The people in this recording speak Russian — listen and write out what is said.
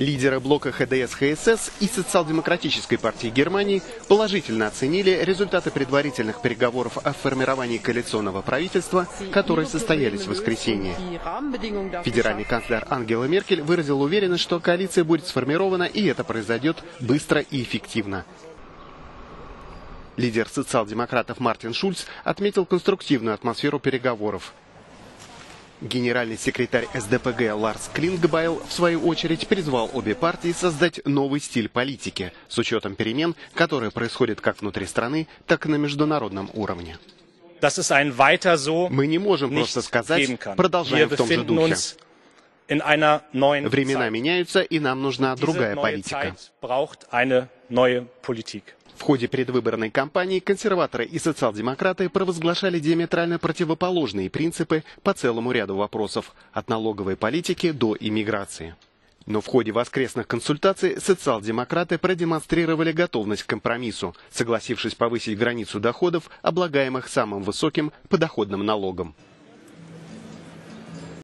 Лидеры блока ХДС-ХСС и Социал-демократической партии Германии положительно оценили результаты предварительных переговоров о формировании коалиционного правительства, которые состоялись в воскресенье. Федеральный канцлер Ангела Меркель выразил уверенность, что коалиция будет сформирована и это произойдет быстро и эффективно. Лидер социал-демократов Мартин Шульц отметил конструктивную атмосферу переговоров. Генеральный секретарь СДПГ Ларс Клингбайл, в свою очередь, призвал обе партии создать новый стиль политики с учетом перемен, которые происходят как внутри страны, так и на международном уровне. Мы не можем просто сказать «продолжаем в том же духе». Времена меняются, и нам нужна другая политика. В ходе предвыборной кампании консерваторы и социал-демократы провозглашали диаметрально противоположные принципы по целому ряду вопросов, от налоговой политики до иммиграции. Но в ходе воскресных консультаций социал-демократы продемонстрировали готовность к компромиссу, согласившись повысить границу доходов, облагаемых самым высоким подоходным налогом.